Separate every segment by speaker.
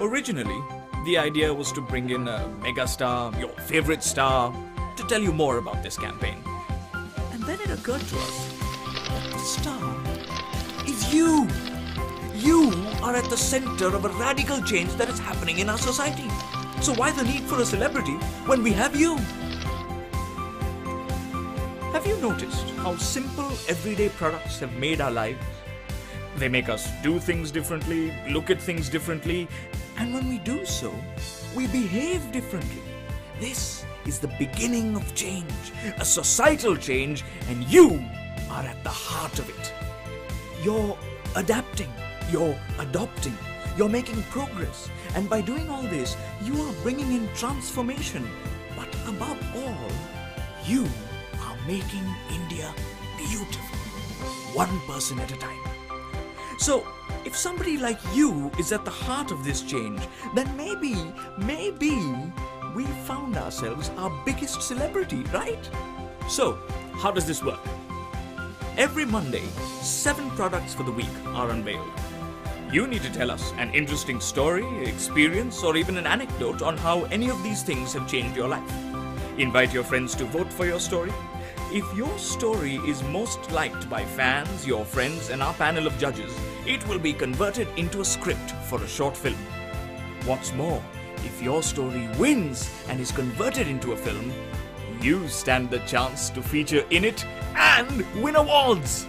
Speaker 1: Originally, the idea was to bring in a megastar, your favorite star, to tell you more about this campaign. And then it occurred to us that the star is you. You are at the center of a radical change that is happening in our society. So why the need for a celebrity when we have you? Have you noticed how simple everyday products have made our lives? They make us do things differently, look at things differently, and when we do so, we behave differently. This is the beginning of change, a societal change, and you are at the heart of it. You're adapting, you're adopting, you're making progress, and by doing all this, you are bringing in transformation. But above all, you are making India beautiful, one person at a time. So, if somebody like you is at the heart of this change, then maybe, maybe we found ourselves our biggest celebrity, right? So, how does this work? Every Monday, seven products for the week are unveiled. You need to tell us an interesting story, experience, or even an anecdote on how any of these things have changed your life. Invite your friends to vote for your story. If your story is most liked by fans, your friends, and our panel of judges, it will be converted into a script for a short film. What's more, if your story wins and is converted into a film, you stand the chance to feature in it and win awards.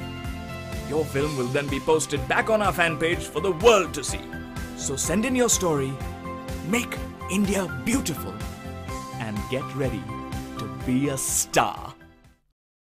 Speaker 1: Your film will then be posted back on our fan page for the world to see. So send in your story, make India beautiful, and get ready to be a star.